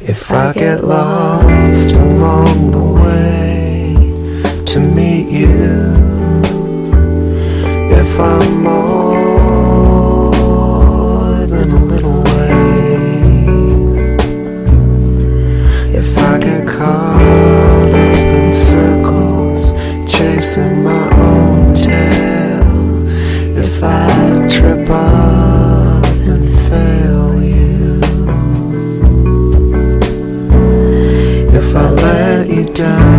If I get lost along the way to meet you, if I'm more than a little way, if I get caught up in circles chasing my own tail, If I let you down